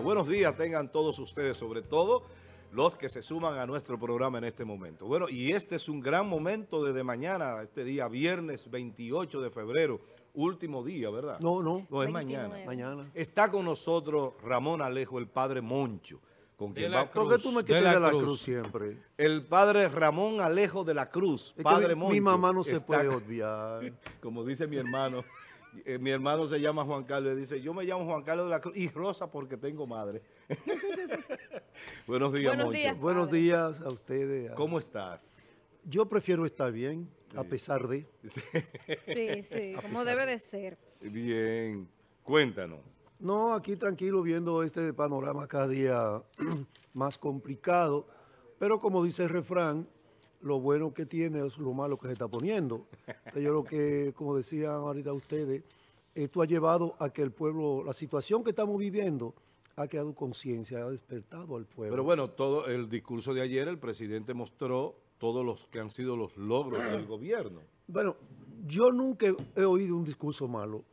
Buenos días tengan todos ustedes, sobre todo los que se suman a nuestro programa en este momento. Bueno, y este es un gran momento desde mañana, este día, viernes 28 de febrero, último día, ¿verdad? No, no. No, es 29. mañana. Mañana. Está con nosotros Ramón Alejo, el padre Moncho, con quien va- ¿Por qué tú me de quitas la de la Cruz. cruz siempre? el padre Ramón Alejo de la Cruz, Es padre mi, Moncho. mi mamá no se está- puede obviar. Como dice mi hermano, eh, mi hermano se llama Juan Carlos, y dice, yo me llamo Juan Carlos de la Cruz y Rosa porque tengo madre. Buenos días, Buenos Moncho. días. Buenos Padre. días a ustedes. a- ¿Cómo estás? Yo prefiero estar bien, a pesar de... Sí, sí, como debe de ser. Bien, cuéntanos. No, aquí tranquilo viendo este panorama cada día más complicado, pero como dice el refrán, lo bueno que tiene es lo malo que se está poniendo. Entonces, yo lo que, como decían ahorita ustedes, esto ha llevado a que el pueblo, la situación que estamos viviendo, ha creado conciencia, ha despertado al pueblo. Pero bueno, todo el discurso de ayer, el presidente mostró todos los que han sido los logros del gobierno. Bueno, yo nunca he oído un discurso malo.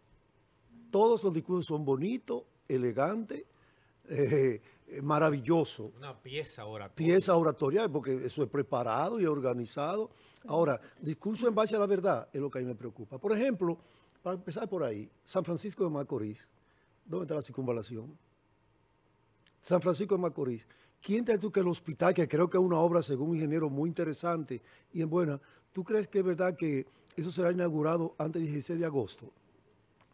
Todos los discursos son bonitos, elegantes, eh, eh, maravillosos. Una pieza oratoria. Pieza oratorial, porque eso es preparado y organizado. Ahora, discurso en base a la verdad es lo que a mí me preocupa. Por ejemplo, para empezar por ahí, San Francisco de Macorís, ¿dónde está la circunvalación? San Francisco de Macorís. ¿Quién te ha dicho que el hospital, que creo que es una obra, según un ingeniero, muy interesante y en buena, ¿tú crees que es verdad que eso será inaugurado antes del 16 de agosto?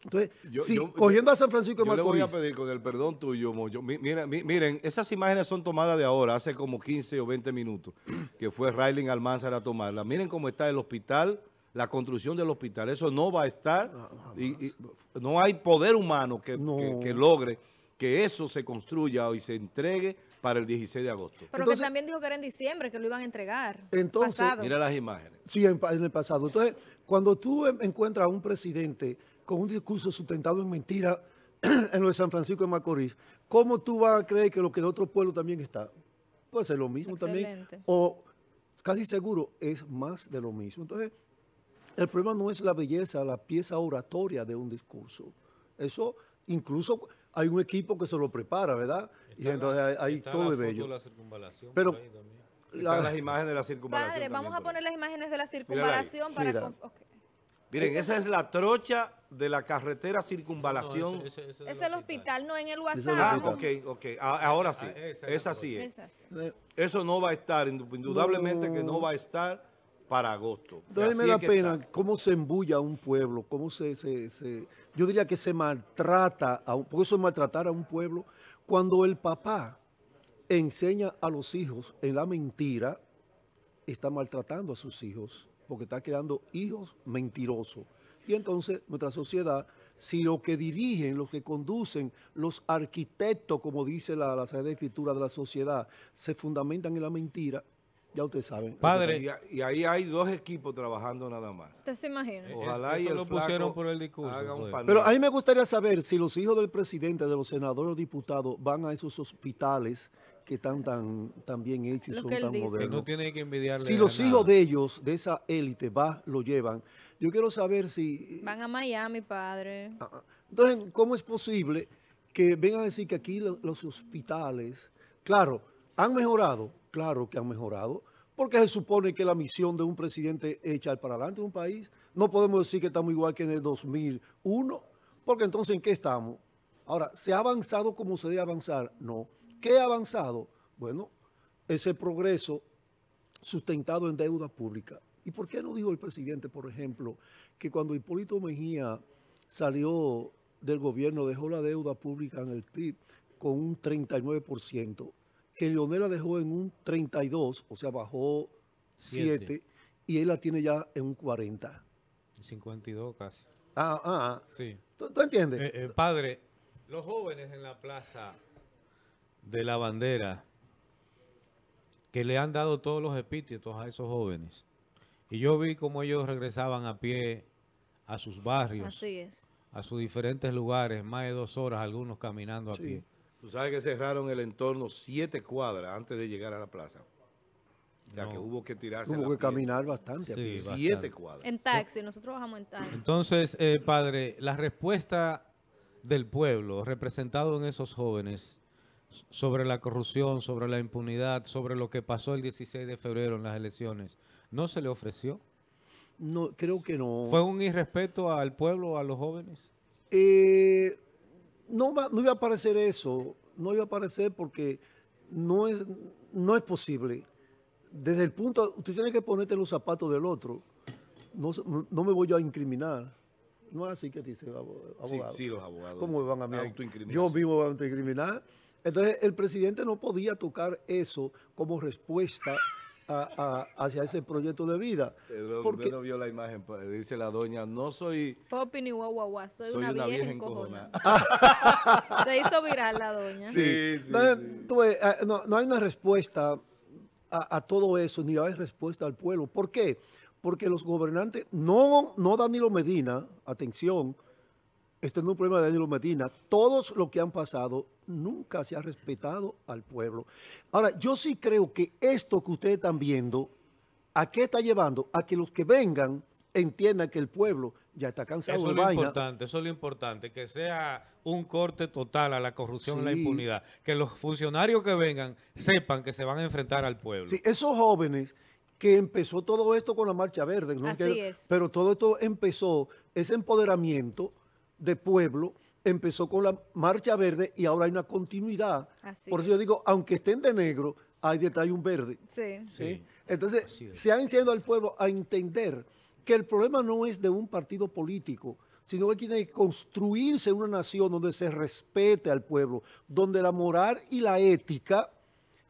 Entonces, Yo- sí, yo- cogiendo a San Francisco de Yo le voy Macorís, a pedir con el perdón tuyo, mi- miren, esas imágenes son tomadas de ahora, hace como 15 o 20 minutos, que fue Rayling Almanzar a tomarla. Miren cómo está el hospital, la construcción del hospital. Eso no va a estar, y, y no hay poder humano que, No. que- que logre que eso se construya y se entregue para el 16 de agosto. Pero Entonces- que también dijo que era en diciembre, que lo iban a entregar. Entonces- pasado. Mira las imágenes. Sí, en, el pasado. Entonces, cuando tú en- encuentras a un presidente con un discurso sustentado en mentira en lo de San Francisco de Macorís, ¿cómo tú vas a creer que lo que de otro pueblo también está? Puede ser lo mismo también. O casi seguro es más de lo mismo. Entonces, el problema no es la belleza, la pieza oratoria de un discurso. Eso, incluso hay un equipo que se lo prepara, ¿verdad? Y entonces hay, hay todo la de bello. la Pero-. La- las imágenes de la circunvalación. Padre, vamos a poner las imágenes de la circunvalación para... Mira. Miren, esa es la trocha de la carretera circunvalación. No, ese- ese- ese Es el hospital, no en el WhatsApp. Ah, ok, ok. A- Ahora sí. Ah, esa, Esa esa sí es. Esas. eh, Eso no va a estar, indu- indudablemente que no va a estar para agosto. Entonces me Así da es que pena está. cómo se embulla un pueblo, cómo se, se- se- yo diría que se maltrata, a porque eso es maltratar a un pueblo, cuando el papá enseña a los hijos en la mentira, está maltratando a sus hijos, porque está creando hijos mentirosos. Y entonces nuestra sociedad, si lo que dirigen, los que conducen, los arquitectos, como dice la, la Sagrada Escritura de la sociedad, se fundamentan en la mentira, ya ustedes saben. Padre, Y, ahí hay dos equipos trabajando nada más. ¿Usted se imagina? Ojalá y eso el lo pusieron por el discurso. Pero a mí me gustaría saber si los hijos del presidente, de los senadores o diputados, van a esos hospitales que están tan, tan bien hechos y Lo son que él tan dice. que modernos. no tiene que Si los nada. hijos de ellos, de esa élite, va, lo llevan, yo quiero saber si... Van a Miami, padre. Ah, Entonces, ¿cómo es posible que vengan a decir que aquí lo- los, hospitales, claro, han mejorado? Claro que han mejorado, porque se supone que la misión de un presidente es echar para adelante un país. No podemos decir que estamos igual que en el 2001, porque entonces ¿en qué estamos? Ahora, ¿se ha avanzado como se debe avanzar? No. ¿Qué ha avanzado? Bueno, ese progreso sustentado en deuda pública. ¿Y por qué no dijo el presidente, por ejemplo, que cuando Hipólito Mejía salió del gobierno dejó la deuda pública en el PIB con un 39%, que Leonel la dejó en un 32%, o sea, bajó Siete. 7, y él la tiene ya en un 40%. 52 casi. Ah, ah, ah. Sí. ¿Tú, tú entiendes? Eh, eh, padre, los jóvenes en la plaza de la bandera que le han dado todos los epítetos a esos jóvenes. Y yo vi cómo ellos regresaban a pie a sus barrios, Así es. a sus diferentes lugares, más de dos horas, algunos caminando a Sí. pie. Tú sabes que cerraron el entorno siete cuadras antes de llegar a la plaza. O sea, que hubo que tirarse la que piel. caminar bastante. a Sí. pie. Siete bastante. cuadras. En taxi, nosotros bajamos en taxi. Entonces, eh, padre, la respuesta del pueblo representado en esos jóvenes sobre la corrupción, sobre la impunidad, sobre lo que pasó el 16 de febrero en las elecciones, ¿no se le ofreció? No, creo que no. ¿Fue un irrespeto al pueblo, a los jóvenes? Eh, no, va- no iba a aparecer eso, no iba a aparecer porque no es, no es posible. Desde el punto, usted tiene que ponerte en los zapatos del otro. No, no me voy yo a incriminar. No es así que dice abo- Sí, abogado. sí, los abogados. ¿Cómo me van a mí? Yo voy a autoincriminar. Entonces, el presidente no podía tocar eso como respuesta a- a- hacia ese proyecto de vida. Perdón, Porque, usted no vio la imagen, pa- dice la doña, no soy, Popi ni guau guau guau, soy, soy una, una vieja, vieja encojonada. Se hizo viral la doña. Sí, sí, Entonces, sí. tú ah, no, no hay una respuesta a, a todo eso, ni hay respuesta al pueblo. ¿Por qué? Porque los gobernantes, no, no Danilo Medina, atención, este no es un problema de Danilo Medina, todos los que han pasado nunca se ha respetado al pueblo. Ahora, yo sí creo que esto que ustedes están viendo, ¿a qué está llevando? A que los que vengan entiendan que el pueblo ya está cansado Eso de es lo vaina. importante, eso es lo importante, que sea un corte total a la corrupción y la impunidad. Que los funcionarios que vengan sepan que se van a enfrentar al pueblo. Sí, esos jóvenes que empezó todo esto con la Marcha Verde, ¿no? Así Que- es. pero todo esto empezó, ese empoderamiento de pueblo empezó con la Marcha Verde y ahora hay una continuidad. Así Por eso es. yo digo, aunque estén de negro, hay detrás un verde. Sí. ¿sí? Entonces, se ha enseñado al pueblo a entender que el problema no es de un partido político, sino que tiene que construirse una nación donde se respete al pueblo, donde la moral y la ética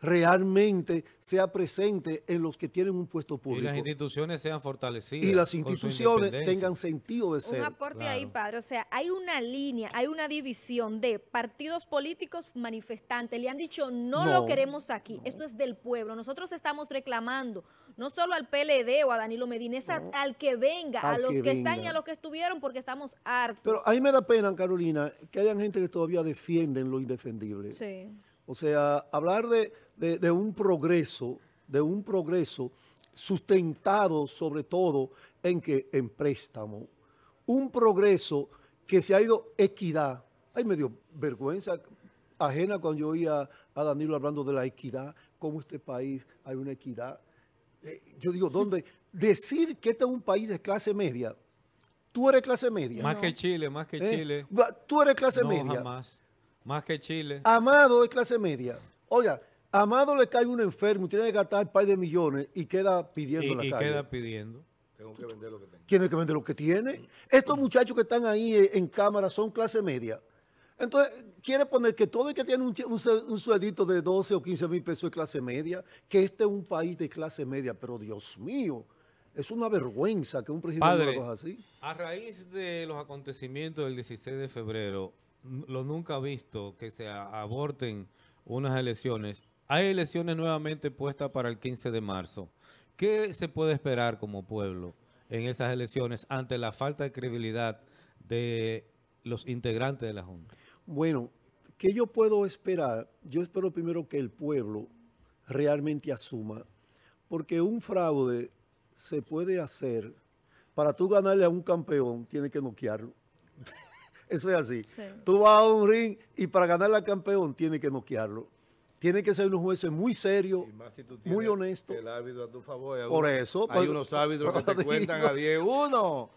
realmente sea presente en los que tienen un puesto y público. las instituciones sean fortalecidas. Y las instituciones tengan sentido de Un ser. aporte ahí, Claro. padre. O sea, hay una línea, hay una división de partidos políticos manifestantes. Le han dicho, no, No, lo queremos aquí. Esto es del pueblo. Nosotros estamos reclamando no solo al PLD o a Danilo Medina, es al que venga, a los que que, están y a los que estuvieron, porque estamos hartos. Pero a mí me da pena, Carolina, que hayan gente que todavía defienden lo indefendible. sí. O sea, hablar de, de- de un progreso, de un progreso sustentado sobre todo en que en préstamo, un progreso que se ha ido equidad. Ay, me dio vergüenza ajena cuando yo oía a Danilo hablando de la equidad, cómo este país hay una equidad. Eh, yo digo, ¿dónde? Decir que este es un país de clase media. Tú eres clase media. Más No. que Chile, más que ¿eh? Chile. Tú eres clase no, media. jamás. Más que Chile. Amado es clase media. Oiga, a Amado le cae un enfermo, tiene que gastar un par de millones y queda pidiendo en la y, y calle. queda pidiendo. Tengo que vender lo que tengo. Tiene que vender lo que tiene. Estos muchachos que están ahí eh, en cámara son clase media. Entonces, quiere poner que todo el que tiene un, un, sue- un sueldito de 12 o 15 mil pesos es clase media, que este es un país de clase media. Pero Dios mío, es una vergüenza que un presidente Padre. lo haga así. A raíz de los acontecimientos del 16 de febrero, lo nunca visto que se aborten unas elecciones. Hay elecciones nuevamente puestas para el 15 de marzo. ¿Qué se puede esperar como pueblo en esas elecciones ante la falta de credibilidad de los integrantes de la Junta? Bueno, ¿qué yo puedo esperar? Yo espero primero que el pueblo realmente asuma, porque un fraude se puede hacer. Para tú ganarle a un campeón, tienes que noquearlo. Eso es así. Sí. Tú vas a un ring y para ganarle al campeón, tienes que noquearlo. Tiene que ser unos jueces muy serios, Y más si tú muy tienes honestos. El árbitro a tu favor. Hay Por unos- eso, Hay pues, unos árbitros que te digo. cuentan a 10, uno,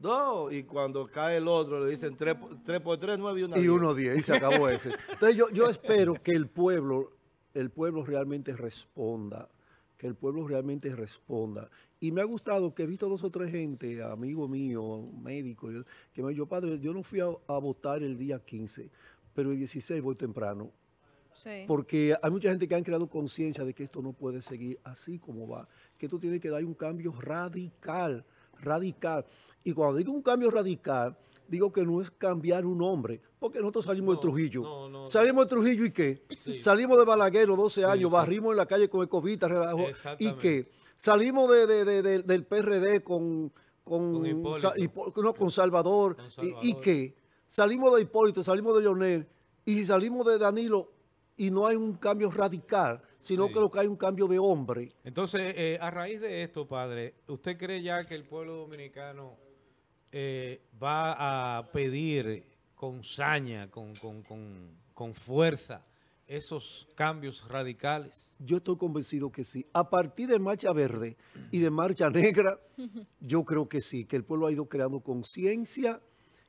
dos, y cuando cae el otro le dicen 3 por 3, 9 y una y 10. uno 10 y se acabó ese. Entonces yo, yo espero que el pueblo, el pueblo realmente responda, que el pueblo realmente responda. Y me ha gustado que he visto dos o tres gente, amigo mío, médico, que me dijo, padre, yo no fui a, a votar el día 15, pero el 16 voy temprano. Sí. Porque hay mucha gente que han creado conciencia de que esto no puede seguir así como va, que esto tiene que dar un cambio radical, radical. Y cuando digo un cambio radical, digo que no es cambiar un hombre, porque nosotros salimos de Trujillo. no, no, salimos de Trujillo y qué? Sí. Salimos de Balaguer los 12 años, sí. barrimos en la calle con escobita, relajo, y qué? Salimos de, de- de- de- del PRD con, con, Con Hipólito. Sa- Hipó- no, con Salvador, y- ¿Y, qué? Salimos de Hipólito, salimos de Leonel, y si salimos de Danilo y no hay un cambio radical, sino que lo que hay un cambio de hombre. Entonces, eh, a raíz de esto, padre, ¿usted cree ya que el pueblo dominicano eh, va a pedir con saña, con, con- con- con fuerza, esos cambios radicales? Yo estoy convencido que sí. A partir de Marcha Verde y de Marcha Negra, yo creo que sí, que el pueblo ha ido creando conciencia,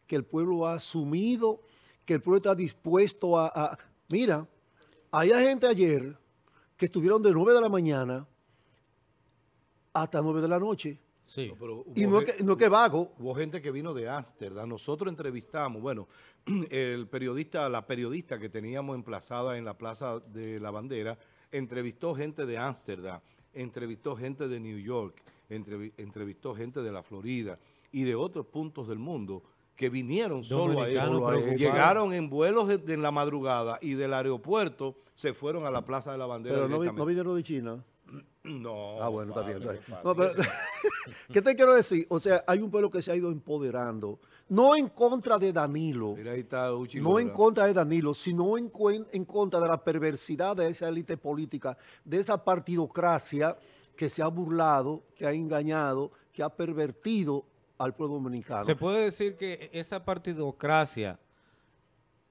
que el pueblo ha asumido, que el pueblo está dispuesto a... a mira, hay gente ayer que estuvieron de 9 de la mañana hasta 9 de la noche. Sí. No, pero hubo Y no es que, no es que vago. Hubo gente que vino de Ámsterdam. Nosotros entrevistamos, bueno, el periodista, la periodista que teníamos emplazada en la Plaza de la Bandera, entrevistó gente de Ámsterdam, entrevistó gente de New York, entrevi- entrevistó gente de la Florida y de otros puntos del mundo que vinieron solo a Solo. Llegaron en vuelos de- de- en la madrugada y del aeropuerto se fueron a la Plaza de la Bandera. Pero no, vi- no directamente. vinieron de China. No, Ah, bueno, está bien. padre, está bien. padre. No, pero- ¿Qué te quiero decir? O sea, hay un pueblo que se ha ido empoderando, no en contra de Danilo, Mira, ahí está Uchi no en contra de Danilo, sino en, en contra de la perversidad de esa élite política, de esa partidocracia que se ha burlado, que ha engañado, que ha pervertido al pueblo dominicano. Se puede decir que esa partidocracia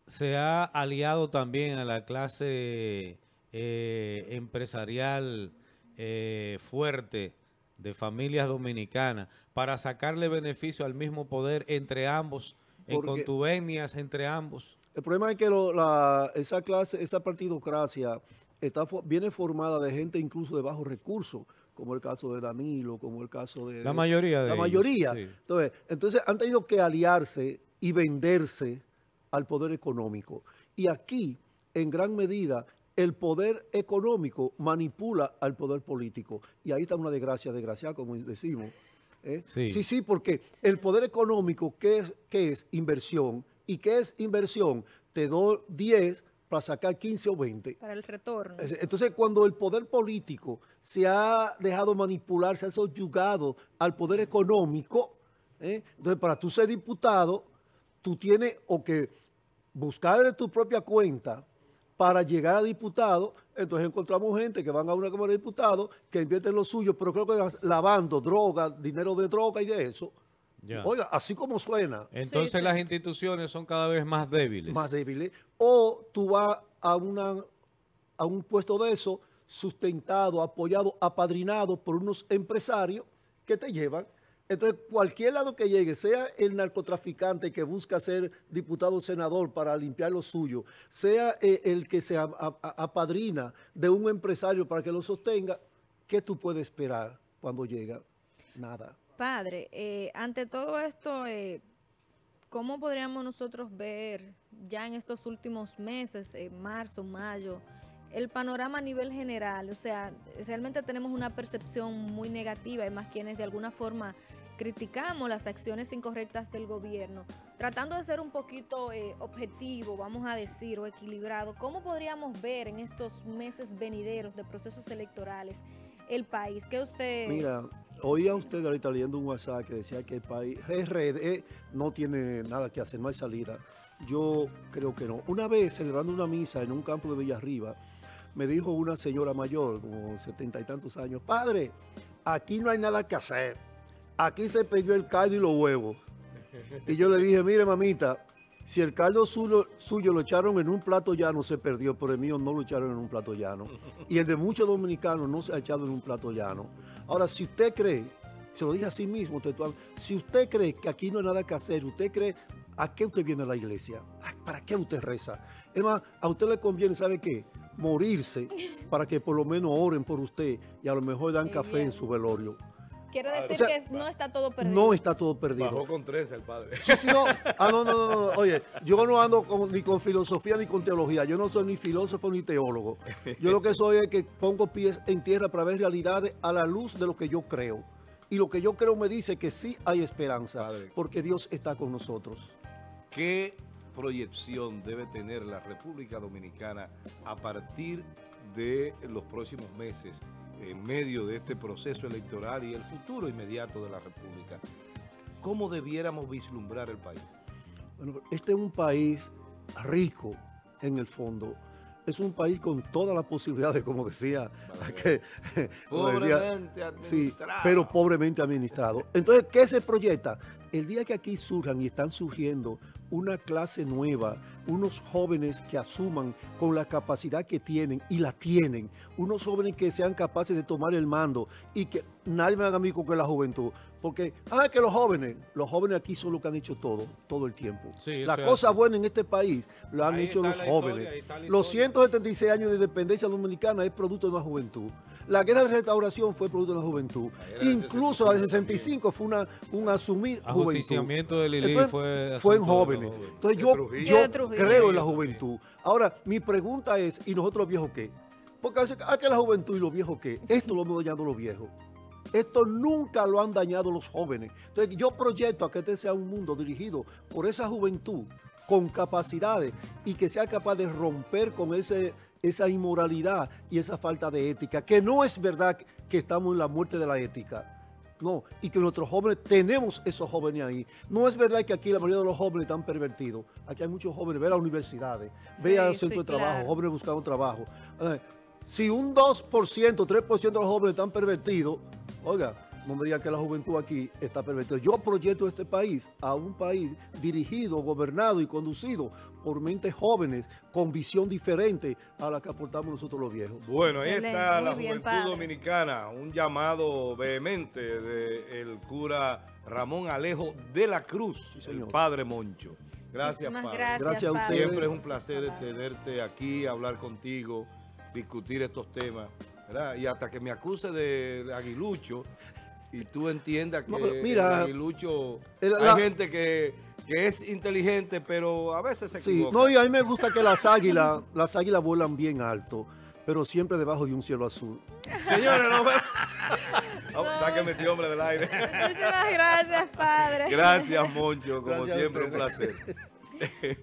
se ha aliado también a la clase eh, empresarial eh, fuerte de familias dominicanas para sacarle beneficio al mismo poder entre ambos, en contubenias entre ambos. El problema es que lo- la- esa clase, esa partidocracia está, viene formada de gente incluso de bajos recursos, como el caso de Danilo, como el caso de... La mayoría de La ellos, mayoría. sí. Entonces, entonces han tenido que aliarse y venderse al poder económico. Y aquí, en gran medida, el poder económico manipula al poder político. Y ahí está una desgracia, desgraciada, como decimos. ¿eh? Sí. sí, sí, porque el poder económico, ¿qué es, qué es inversión? ¿Y qué es inversión? Te doy 10 para sacar 15 o 20. Para el retorno. Es- Entonces, cuando el poder político se ha dejado manipular, se ha subyugado al poder económico, ¿eh? entonces para tú ser diputado, tú tienes o que buscar de tu propia cuenta para llegar a diputado. Entonces encontramos gente que van a una Cámara de Diputados, que invierten lo suyo, pero creo que lavando droga, dinero de droga y de eso. Ya. Oiga, así como suena Entonces sí. las instituciones son cada vez más débiles. más débiles, o tú vas a, una, a un puesto de eso sustentado, apoyado, apadrinado por unos empresarios que te llevan. Entonces, cualquier lado que llegue, sea el narcotraficante que busca ser diputado o senador para limpiar lo suyo, sea eh, el que se apadrina de un empresario para que lo sostenga, ¿qué tú puedes esperar cuando llega? Nada. Padre, eh, ante todo esto, eh, ¿cómo podríamos nosotros ver ya en estos últimos meses, en marzo, mayo, el panorama a nivel general? O sea, realmente tenemos una percepción muy negativa y más quienes de alguna forma criticamos las acciones incorrectas del gobierno, tratando de ser un poquito eh, objetivo, vamos a decir, o equilibrado. ¿Cómo podríamos ver en estos meses venideros de procesos electorales el país? ¿Qué usted... Mira, oía usted ahorita leyendo un WhatsApp que decía que el país, RD no tiene nada que hacer, no hay salida. Yo creo que no. Una vez celebrando una misa en un campo de Villarriba, me dijo una señora mayor, como setenta y tantos años, padre, aquí no hay nada que hacer. Aquí se perdió el caldo y los huevos. Y yo le dije, mire mamita, si el caldo suyo, suyo lo echaron en un plato llano, se perdió, pero el mío no lo echaron en un plato llano. Y el de muchos dominicanos no se ha echado en un plato llano. Ahora, si usted cree, se lo dije a sí mismo, textual, si usted cree que aquí no hay nada que hacer, usted cree, ¿a qué usted viene a la iglesia? ¿Para qué usted reza? Es más, a usted le conviene, ¿sabe qué? Morirse para que por lo menos oren por usted y a lo mejor dan café en su velorio. Quiero decir O sea, que no está todo perdido. No está todo perdido. Bajó con trenza el padre. Sí, sí, no. Ah, no, no, no, no. Oye, yo no ando con- ni con filosofía ni con teología. Yo no soy ni filósofo ni teólogo. Yo lo que soy es que pongo pies en tierra para ver realidades a la luz de lo que yo creo. Y lo que yo creo me dice que sí hay esperanza, Padre. porque Dios está con nosotros. ¿Qué proyección debe tener la República Dominicana a partir de los próximos meses en medio de este proceso electoral y el futuro inmediato de la República? ¿Cómo debiéramos vislumbrar el país? Bueno, este es un país rico en el fondo. Es un país con todas las posibilidades, como decía, que, como decía, Pobremente Sí, administrado. pero pobremente administrado. Entonces, ¿qué se proyecta? El día que aquí surjan y están surgiendo una clase nueva unos jóvenes que asuman con la capacidad que tienen y la tienen, unos jóvenes que sean capaces de tomar el mando y que nadie me haga mí con que la juventud, porque, ah, que los jóvenes, los jóvenes aquí son los que han hecho todo, todo el tiempo. Sí, la cosa así. buena en este país lo han Ahí hecho los la historia, jóvenes. la los historia. 176 años de independencia dominicana es producto de una juventud. La guerra de restauración fue producto de una juventud. del Incluso la de 65 65 fue una, un asumir juventud. Ajusticiamiento de Lili Entonces, fue fue en jóvenes. jóvenes. Entonces yo, yo creo en la juventud. Ahora, mi pregunta es, ¿y nosotros los viejos qué? Porque a veces, ¿a qué la juventud y los viejos qué? Esto lo hemos dañado los viejos. Esto nunca lo han dañado los jóvenes. Entonces yo proyecto a que este sea un mundo dirigido por esa juventud con capacidades y que sea capaz de romper con ese, esa inmoralidad y esa falta de ética, que no es verdad que estamos en la muerte de la ética. No, y que nuestros jóvenes, tenemos esos jóvenes ahí. No es verdad que aquí la mayoría de los jóvenes están pervertidos. Aquí hay muchos jóvenes, ve a las universidades, ve Sí, al centro sí, de trabajo, claro. jóvenes buscando trabajo. Si un 2%, 3% de los jóvenes están pervertidos, oiga, no me diga que la juventud aquí está pervertida. Yo proyecto este país a un país dirigido, gobernado y conducido por mentes jóvenes con visión diferente a la que aportamos nosotros los viejos. Bueno, ahí está muy la bien, juventud padre. dominicana, un llamado vehemente del cura Ramón Alejo de la Cruz, el señor. padre Moncho. Gracias, Muchísimas padre. gracias, Gracias a ustedes. Siempre es un placer tenerte aquí, hablar contigo, discutir estos temas, ¿verdad? Y hasta que me acuse de aguilucho y tú entiendas que No, mira, el aguilucho, el- hay la- gente que, que es inteligente, pero a veces se Sí, equivoca. no, y a mí me gusta que las águilas, las águilas vuelan bien alto, pero siempre debajo de un cielo azul. Señores, vemos. Vamos, Sáqueme este hombre del aire. Muchísimas gracias, padre. Gracias, Moncho, como Gracias siempre, un placer.